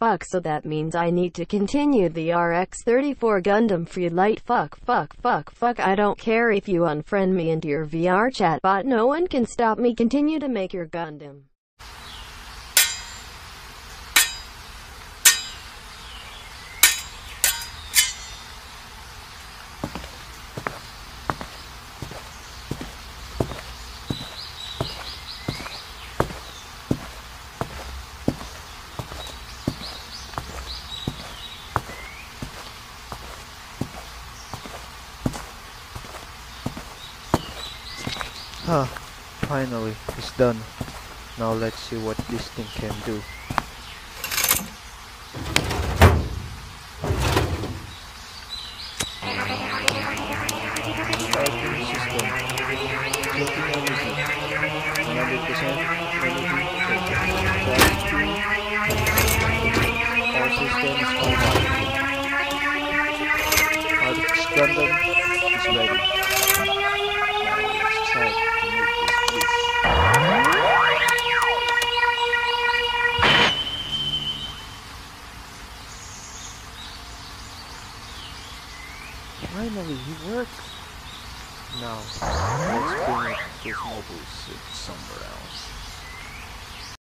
fuck so that means I need to continue the RX-34 Gundam free light fuck fuck fuck fuck I don't care if you unfriend me into your VR chat bot no one can stop me continue to make your Gundam. Huh, finally, it's done. Now let's see what this thing can do. System. Clicking everything. 100% energy All systems online. Ardix Gundam is ready. Now let's try to make this bliss. Finally, he works. Now, let's bring it to mobile suit somewhere else.